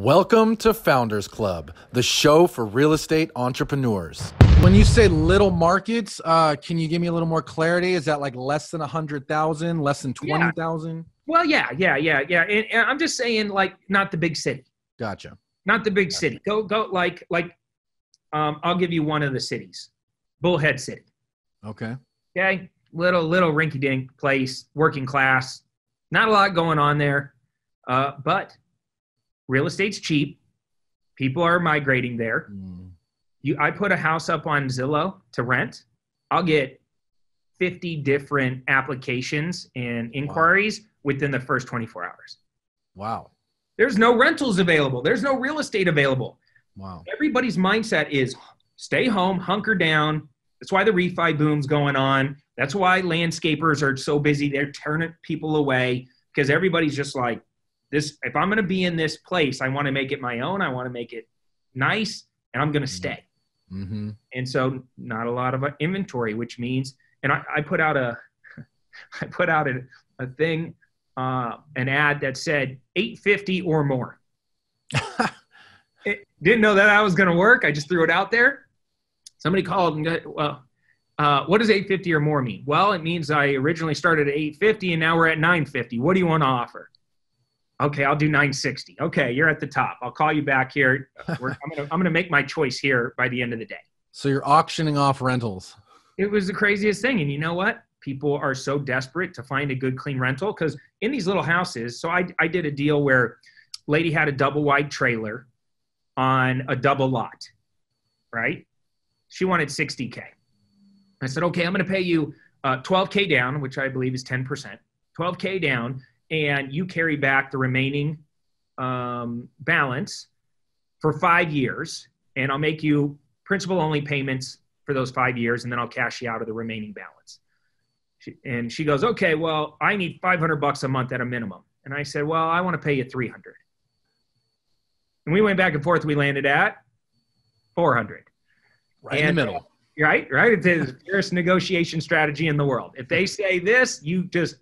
Welcome to Founders Club, the show for real estate entrepreneurs. When you say little markets, uh, can you give me a little more clarity? Is that like less than a hundred thousand, less than Yeah. twenty thousand? Well, yeah, yeah, yeah, yeah. And, and I'm just saying, like, not the big city, Gotcha. not the big city. Go, go, like, like, um, I'll give you one of the cities, Bullhead City. Okay. Okay, little, little rinky-dink place, working class, not a lot going on there, uh, but real estate's cheap. People are migrating there. Mm, You, I put a house up on Zillow to rent. I'll get 50 different applications and inquiries within the first 24 hours. Wow. There's no rentals available. There's no real estate available. Wow. Everybody's mindset is stay home, hunker down. That's why the refi boom's going on. That's why landscapers are so busy. They're turning people away because everybody's just like, this. If I'm going to be in this place, I want to make it my own. I want to make it nice, and I'm going to stay. Mm-hmm. And so, not a lot of inventory, which means, and I, I put out a, I put out a, a thing, uh, an ad that said 850 or more. It- didn't know that i was going to work. I just threw it out there. Somebody called and got, well, uh, what does 850 or more mean? Well, it means I originally started at 850 and now we're at 950. What do you want to offer? Okay, I'll do 960. Okay, you're at the top. I'll call you back here. We're, I'm gonna I'm gonna make my choice here by the end of the day. So you're auctioning off rentals. It was the craziest thing. And you know what? People are so desperate to find a good, clean rental because in these little houses, so I, I did a deal where lady had a double wide trailer on a double lot, right? She wanted 60K. I said, okay, I'm going to pay you uh, 12K down, which I believe is 10%, 12K down, and you carry back the remaining um, balance for five years, and I'll make you principal only payments for those five years, and then I'll cash you out of the remaining balance. She, and she goes, okay, well, I need 500 bucks a month at a minimum. And I said, well, I want to pay you 300. And we went back and forth. We landed at 400. Right in the middle. Right, right. It's the purest negotiation strategy in the world. If they say this, you just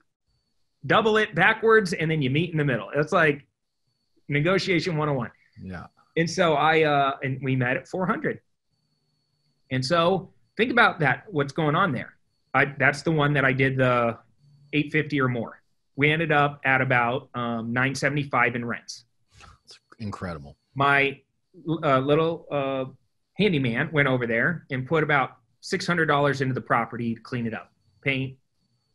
double it backwards, and then you meet in the middle. It's like negotiation 101. Yeah. And so I uh, and we met at 400. And so think about that. What's going on there? I, that's the one that I did the 850 or more. We ended up at about um, 975 in rents. It's incredible. My uh, little uh, handyman went over there and put about $600 into the property to clean it up, paint,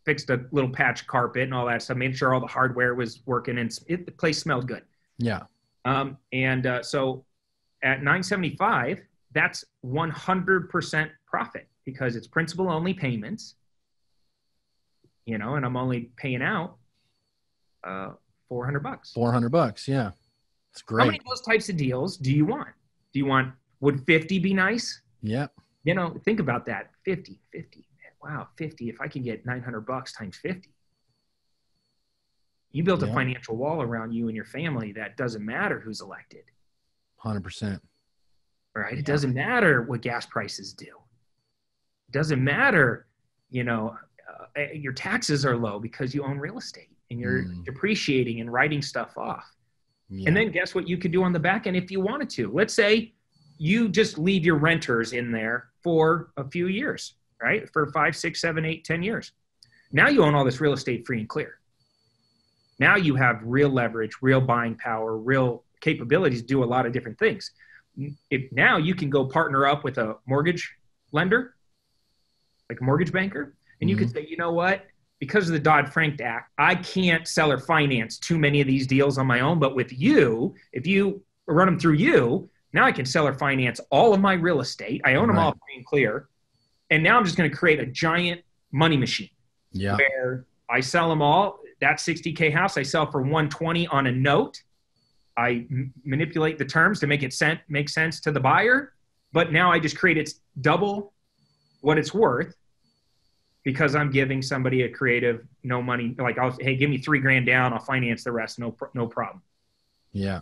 fixed a little patch carpet and all that stuff, made sure all the hardware was working and it, the place smelled good. Yeah. Um, and uh, so at 975, that's 100% profit because it's principal only payments, you know, and I'm only paying out uh, 400 bucks. Four hundred bucks. Yeah. It's great. How many of those types of deals do you want? Do you want, would 50 be nice? Yeah. You know, think about that 50, 50. Wow, 50. If I can get 900 bucks times 50, you built a financial wall around you and your family that doesn't matter who's elected. Hundred percent. right? Yeah. It doesn't matter what gas prices do. It doesn't matter, you know, uh, your taxes are low because you own real estate and you're Mm. depreciating and writing stuff off. Yeah. And then guess what you could do on the back end if you wanted to? Let's say you just leave your renters in there for a few years, right? For five, six, seven, eight, ten years. Now you own all this real estate free and clear. Now you have real leverage, real buying power, real capabilities to do a lot of different things. If now you can go partner up with a mortgage lender, like a mortgage banker, and you can mm-hmm. say, you know what? Because of the Dodd Frank Act, I can't sell or finance too many of these deals on my own. But with you, if you run them through you, now I can sell or finance all of my real estate. I own them all free and clear. And now I'm just going to create a giant money machine yeah. where I sell them all. That 60K house I sell for 120 on a note. I m- manipulate the terms to make it sen- make sense to the buyer, but now I just create it's double what it's worth because I'm giving somebody a creative no money like I'll hey give me three grand down I'll finance the rest no pr- no problem. Yeah.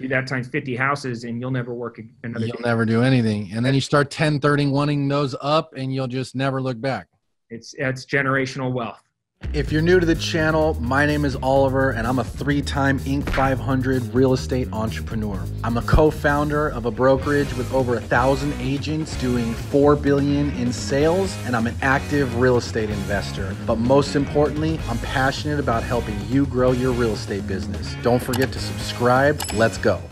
Do that times 50 houses and you'll never work another You'll day. never do anything. And then you start 10 30 wanting those up and you'll just never look back. It's it's generational wealth. If you're new to the channel, my name is Oliver and I'm a three time Inc. 500 real estate entrepreneur. I'm a co founder of a brokerage with over a thousand agents doing 4 billion in sales, and I'm an active real estate investor. But most importantly, I'm passionate about helping you grow your real estate business. Don't forget to subscribe. Let's go.